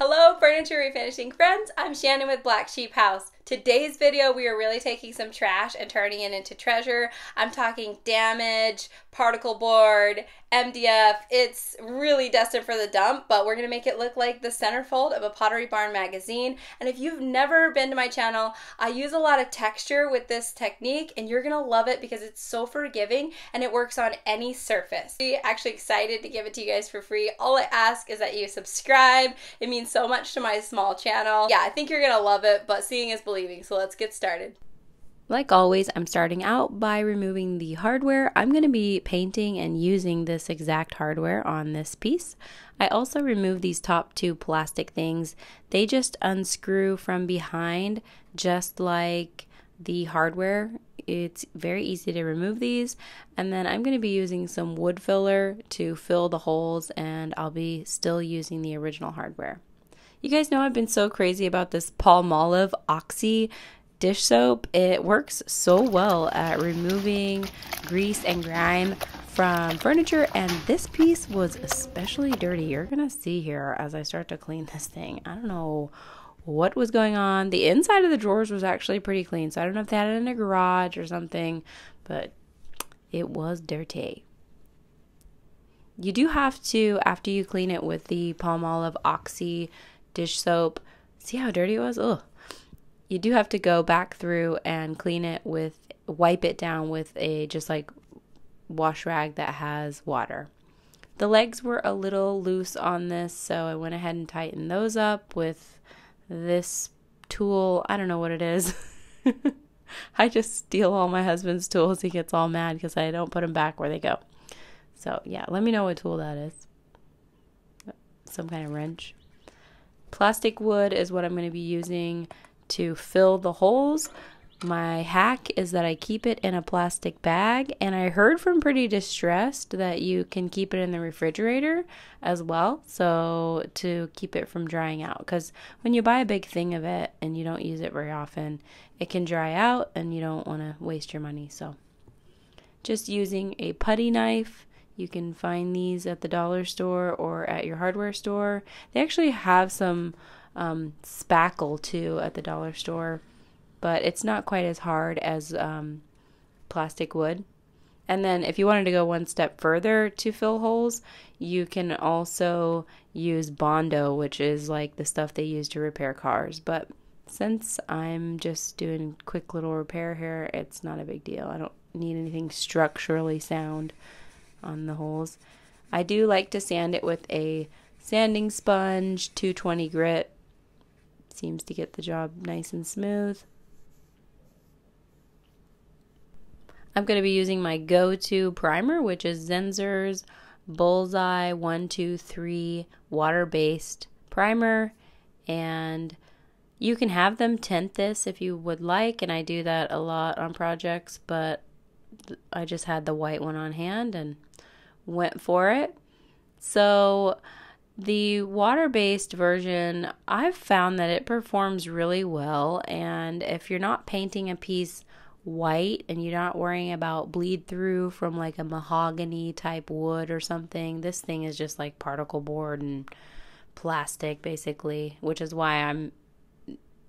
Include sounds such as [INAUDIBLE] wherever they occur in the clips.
Hello, furniture refinishing friends. I'm Shannon with Black Sheep House. Today's video, we are really taking some trash and turning it into treasure. I'm talking damage, particle board, MDF. It's really destined for the dump, but we're gonna make it look like the centerfold of a Pottery Barn magazine. And if you've never been to my channel, I use a lot of texture with this technique and you're gonna love it because it's so forgiving and it works on any surface. I'm actually excited to give it to you guys for free. All I ask is that you subscribe. It means so much to my small channel. Yeah, I think you're gonna love it, but seeing is believing, so let's get started. Like always, I'm starting out by removing the hardware. I'm going to be painting and using this exact hardware on this piece. I also removed these top two plastic things. They just unscrew from behind, just like the hardware. It's very easy to remove these. And then I'm going to be using some wood filler to fill the holes, and I'll be still using the original hardware. You guys know I've been so crazy about this Palmolive Oxy dish soap. It works so well at removing grease and grime from furniture and this piece was especially dirty. You're going to see here as I start to clean this thing. I don't know what was going on. The inside of the drawers was actually pretty clean. So I don't know if they had it in a garage or something, but it was dirty. You do have to, after you clean it with the Palmolive Oxy dish soap. See how dirty it was? Ugh. You do have to go back through and clean it with, wipe it down with a just like wash rag that has water. The legs were a little loose on this, so I went ahead and tightened those up with this tool. I don't know what it is. [LAUGHS] I just steal all my husband's tools. He gets all mad because I don't put them back where they go. So, yeah, let me know what tool that is. Some kind of wrench. Plastic wood is what I'm going to be using to fill the holes. My hack is that I keep it in a plastic bag, and I heard from Pretty Distressed that you can keep it in the refrigerator as well, so to keep it from drying out. Because when you buy a big thing of it and you don't use it very often, it can dry out, and you don't want to waste your money. So, just using a putty knife you can find these at the dollar store or at your hardware store. They actually have some um, spackle too at the dollar store, but it's not quite as hard as um, plastic wood. And then, if you wanted to go one step further to fill holes, you can also use Bondo, which is like the stuff they use to repair cars. But since I'm just doing quick little repair here, it's not a big deal. I don't need anything structurally sound on the holes. I do like to sand it with a sanding sponge, 220 grit. Seems to get the job nice and smooth. I'm going to be using my go-to primer, which is Zinsser's Bullseye 123 water-based primer. And you can have them tint this if you would like, and I do that a lot on projects, but I just had the white one on hand and went for it. So, the water based version, I've found that it performs really well. And if you're not painting a piece white and you're not worrying about bleed through from like a mahogany type wood or something, this thing is just like particle board and plastic basically, which is why I'm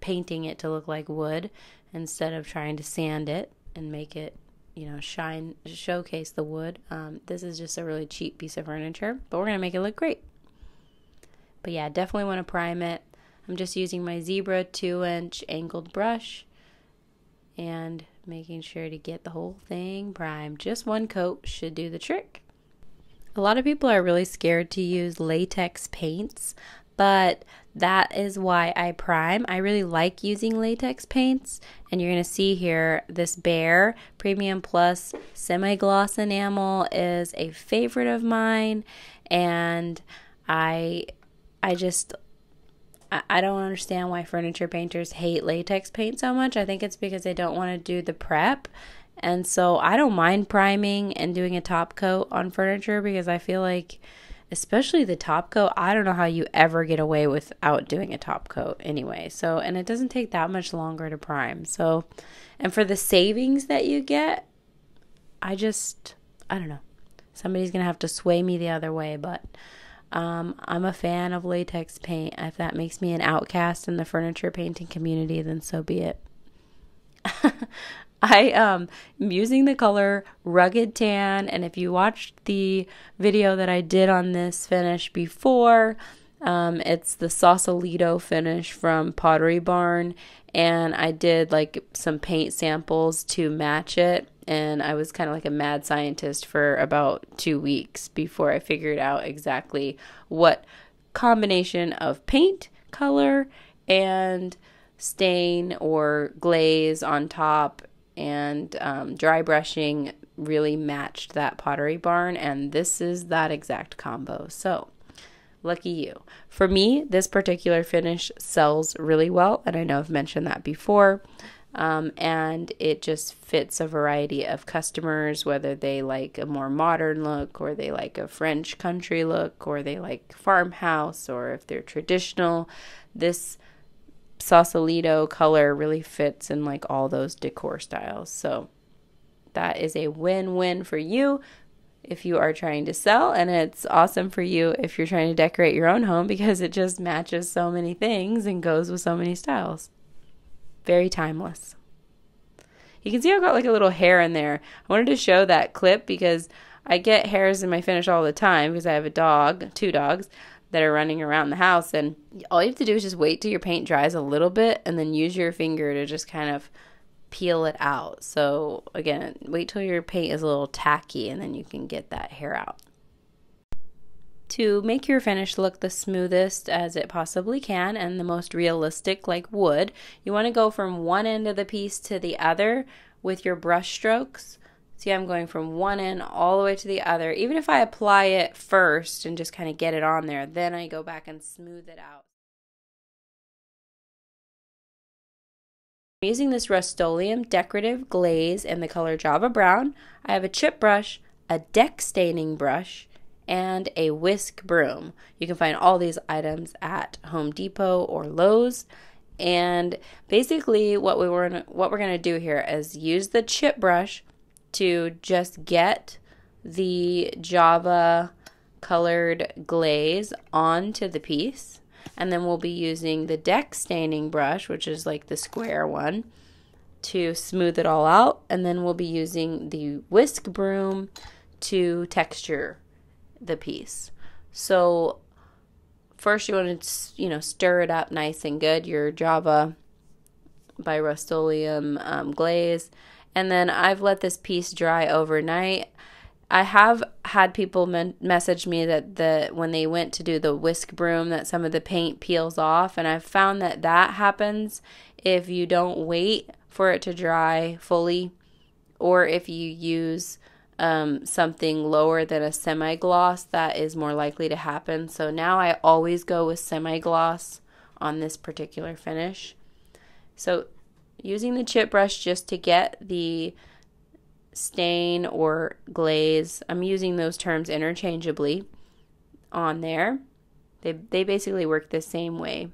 painting it to look like wood instead of trying to sand it and make it you know, shine, showcase the wood. Um, this is just a really cheap piece of furniture, but we're going to make it look great. But yeah, definitely want to prime it. I'm just using my Zibra 2 inch angled brush and making sure to get the whole thing primed. Just one coat should do the trick. A lot of people are really scared to use latex paints but that is why I prime. I really like using latex paints, and you're going to see here this Behr Premium Plus Semi Gloss Enamel is a favorite of mine, and I, I just I don't understand why furniture painters hate latex paint so much. I think it's because they don't want to do the prep. And so I don't mind priming and doing a top coat on furniture because I feel like especially the top coat. I don't know how you ever get away without doing a top coat anyway. So, and it doesn't take that much longer to prime. So, and for the savings that you get, I just, I don't know. Somebody's going to have to sway me the other way, but Um, I'm a fan of latex paint. If that makes me an outcast in the furniture painting community, then so be it. [LAUGHS] I um am using the color rugged tan and if you watched the video that I did on this finish before, um, it's the Sausalito finish from Pottery Barn and I did like some paint samples to match it and I was kind of like a mad scientist for about 2 weeks before I figured out exactly what combination of paint color and stain or glaze on top and um, dry brushing really matched that pottery barn and this is that exact combo. So lucky you. For me this particular finish sells really well and i know i've mentioned that before. Um, and it just fits a variety of customers whether they like a more modern look or they like a french country look or they like farmhouse or if they're traditional. This Sausalito color really fits in like all those decor styles. So that is a win win for you if you are trying to sell, and it's awesome for you if you're trying to decorate your own home [LAUGHS] because it just matches so many things and goes with so many styles. Very timeless. You can see I've got like a little hair in there. I wanted to show that clip because I get hairs in my finish all the time because I have a dog, two dogs that are running around the house. And all you have to do is just wait till your paint dries a little bit and then use your finger to just kind of peel it out. So, again, wait till your paint is a little tacky and then you can get that hair out. To make your finish look the smoothest as it possibly can and the most realistic, like wood, you want to go from one end of the piece to the other with your brush strokes See, I'm going from one end all the way to the other. Even if I apply it first and just kind of get it on there, then I go back and smooth it out. Using this Rust-Oleum decorative glaze in the color Java Brown. I have a chip brush, a deck staining brush, and a whisk broom. You can find all these items at Home Depot or Lowe's. And basically what we were what we're going to do here is use the chip brush to just get the Java colored glaze onto the piece. And then we'll be using the deck staining brush, which is like the square one, to smooth it all out. And then we'll be using the whisk broom to texture the piece. So first you want to, you know, stir it up nice and good, your Java by Rust-Oleum um, glaze and then I've let this piece dry overnight. I have had people men- message me that the when they went to do the whisk broom that some of the paint peels off and I've found that that happens if you don't wait for it to dry fully or if you use um, something lower than a semi gloss that is more likely to happen. So now I always go with semi gloss on this particular finish. So using the chip brush just to get the stain or glaze. I'm using those terms interchangeably on there. They they basically work the same way.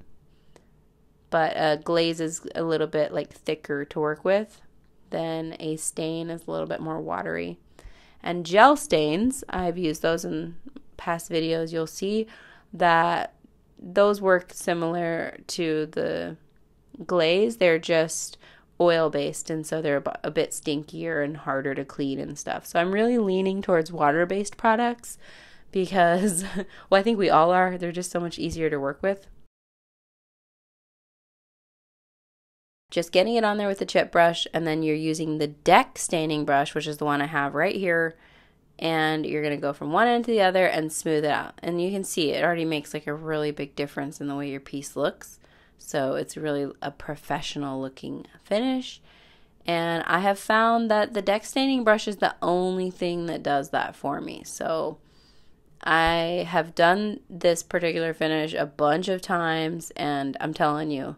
But a glaze is a little bit like thicker to work with than a stain is a little bit more watery. And gel stains, I've used those in past videos. You'll see that those work similar to the glaze. They're just oil based and so they're a bit stinkier and harder to clean and stuff. So I'm really leaning towards water based products because, [LAUGHS] well, I think we all are. They're just so much easier to work with. Just getting it on there with the chip brush, and then you're using the deck staining brush, which is the one I have right here. And you're to go from one end to the other and smooth it out. And you can see it already makes like a really big difference in the way your piece looks. So it's really a professional looking finish. And I have found that the deck staining brush is the only thing that does that for me. So I have done this particular finish a bunch of times, and I'm telling you,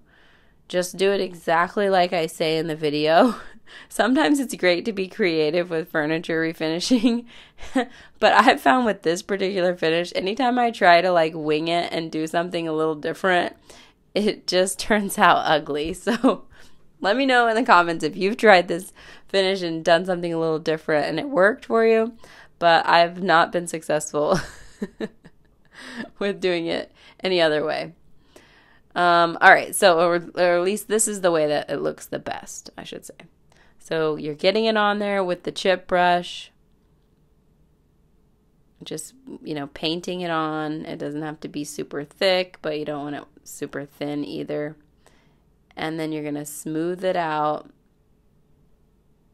just do it exactly like I say in the video. [LAUGHS] Sometimes it's great to be creative with furniture refinishing, [LAUGHS] but I've found with this particular finish, anytime I try to like wing it and do something a little different, [LAUGHS] it just turns out ugly. [LAUGHS] So let me know in the comments if you've tried this finish and done something a little different and it worked for you, but I've not been successful. [LAUGHS] with doing it any other way. Um, all right, so or, or at least this is the way that it looks the best, I should say. So you're getting it on there with the chip brush, just you know painting it on. It doesn't have to be super thick, but you don't want it super thin either. And then you're gonna smooth it out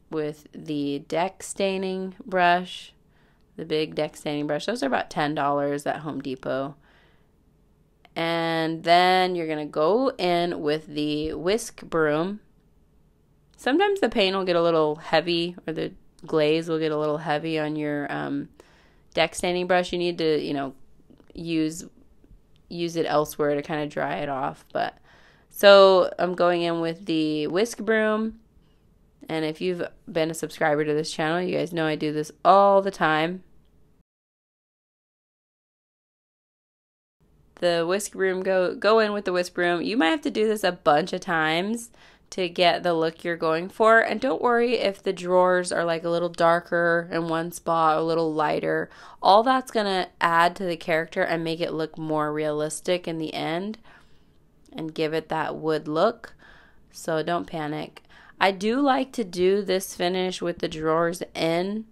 with the deck staining brush, the big deck staining brush. Those are about $10 at Home Depot. And then you're going to go in with the whisk broom. Sometimes the paint will get a little heavy or the glaze will get a little heavy on your um, deck staining brush. You need to, you know, use use it elsewhere to kind of dry it off. But so I'm going in with the whisk broom and if you've been a subscriber to this channel, you guys know I do this all the time. The whisk broom go go in with the whisk broom. You might have to do this a bunch of times to get the look you're going for. And don't worry if the drawers are like a little darker in one spot, a little lighter. All that's going to add to the character and make it look more realistic in the end and give it that wood look. So don't panic. I do like to do this finish with the drawers in.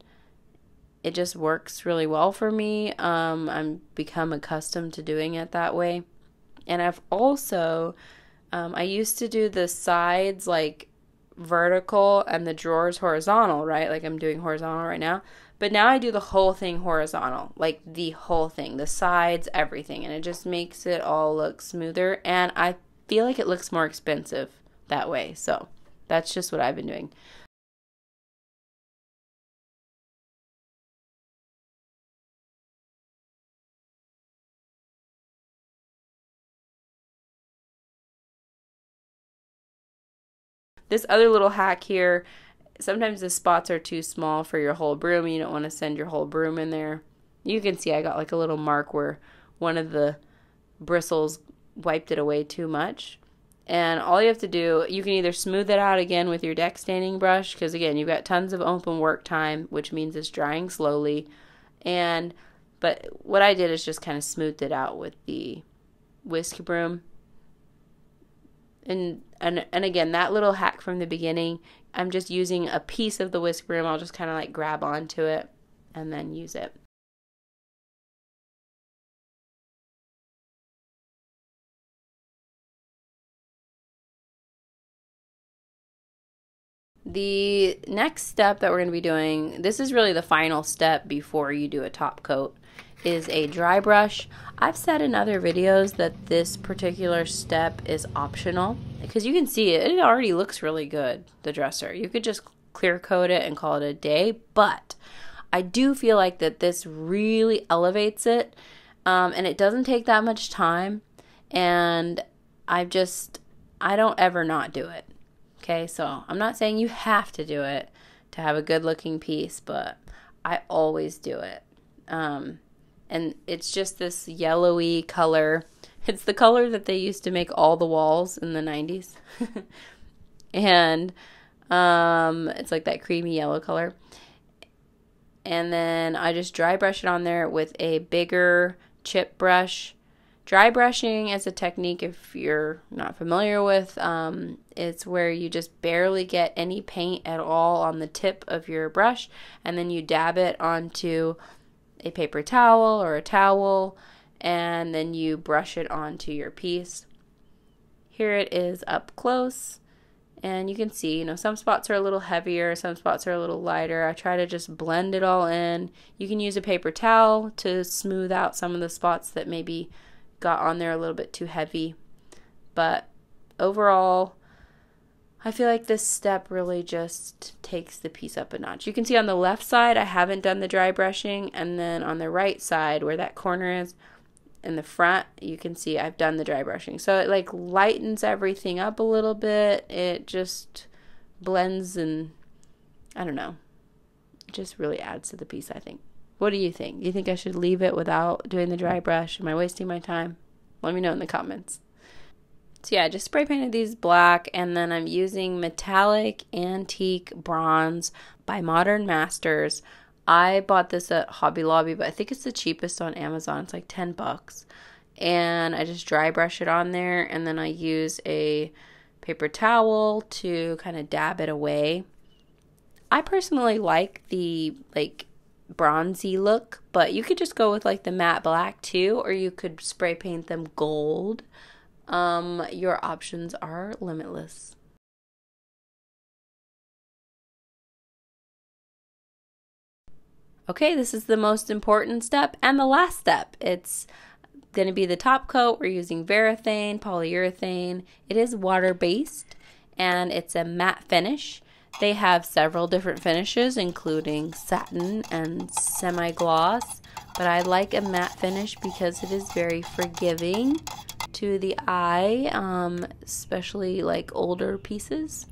It just works really well for me. Um, I'm become accustomed to doing it that way. And I've also, um, I used to do the sides like vertical and the drawers horizontal, right? Like I'm doing horizontal right now. But now I do the whole thing horizontal, like the whole thing, the sides, everything. And it just makes it all look smoother. And I feel like it looks more expensive that way. So that's just what I've been doing. This other little hack here, sometimes the spots are too small for your whole broom. You don't want to send your whole broom in there. You can see I got like a little mark where one of the bristles wiped it away too much. And all you have to do, you can either smooth it out again with your deck staining brush, because again, you've got tons of open work time, which means it's drying slowly. And, but what I did is just kind of smoothed it out with the whisk broom. And, and, and again, that little hack from the beginning, I'm just using a piece of the whisk broom. I'll just kind of like grab onto it and then use it. The next step that we're going to be doing, this is really the final step before you do a top coat, is a dry brush. I've said in other videos that this particular step is optional because you can see it, it already looks really good, the dresser. You could just clear coat it and call it a day, but I do feel like that this really elevates it um, and it doesn't take that much time and I've just, I don't ever not do it. Okay, so I'm not saying you have to do it to have a good looking piece, but I always do it. Um, and it's just this yellowy color. [LAUGHS] It's the color that they used to make all the walls in the 90s. [LAUGHS] and um, it's like that creamy yellow color. And then I just dry brush it on there with a bigger chip brush Dry brushing is a technique, if you're not familiar with, um, it's where you just barely get any paint at all on the tip of your brush and then you dab it onto a paper towel or a towel and then you brush it onto your piece. Here it is up close and you can see, you know, some spots are a little heavier, some spots are a little lighter. I try to just blend it all in. You can use a paper towel to smooth out some of the spots that maybe got on there a little bit too heavy. But overall, I feel like this step really just takes the piece up a notch. You can see on the left side, I haven't done the dry brushing. And then on the right side, where that corner is, in the front, you can see I've done the dry brushing. So it like lightens everything up a little bit. It just blends and I don't know. Just really adds to the piece, I think. What do you think? You think I should leave it without doing the dry brush? Am I wasting my time? Let me know in the comments. So yeah, I just spray painted these black and then I'm using metallic antique bronze by Modern Masters I bought this at Hobby Lobby, but I think it's the cheapest on Amazon. It's like 10 bucks. And I just dry brush it on there and then I use a paper towel to kind of dab it away. I personally like the like bronzy look, but you could just go with like the matte black too or you could spray paint them gold. Um your options are limitless. Okay, this is the most important step and the last step. It's going to be the top coat. We're using Varathane polyurethane. It is water based and it's a matte finish. They have several different finishes, including satin and semi gloss, but I like a matte finish because it is very forgiving to the eye, um, especially like older pieces.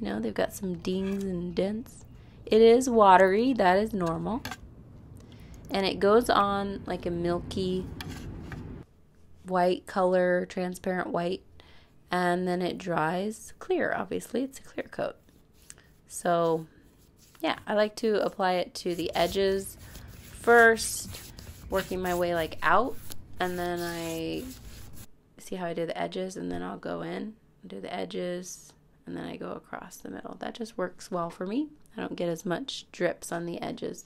You know, they've got some dings and dents. It is watery, that is normal. And it goes on like a milky white color, transparent white, and then it dries clear, obviously. It's a clear coat. So, yeah, I like to apply it to the edges first, working my way like out, and then I see how I do the edges, and then I'll go in, do the edges, and then I go across the middle. That just works well for me. I don't get as much drips on the edges.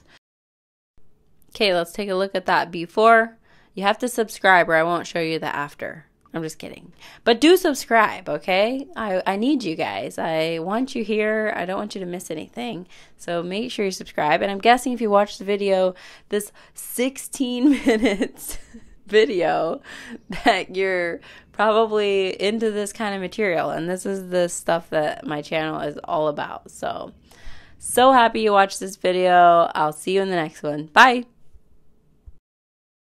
Okay, let's take a look at that before. You have to subscribe or I won't show you the after. I'm just kidding. But do subscribe, okay? I, I need you guys. I want you here. I don't want you to miss anything. So make sure you subscribe. And I'm guessing if you watch the video, this 16 [LAUGHS] minutes video, that you're probably into this kind of material. And this is the stuff that my channel is all about. So so happy you watched this video. I'll see you in the next one. Bye.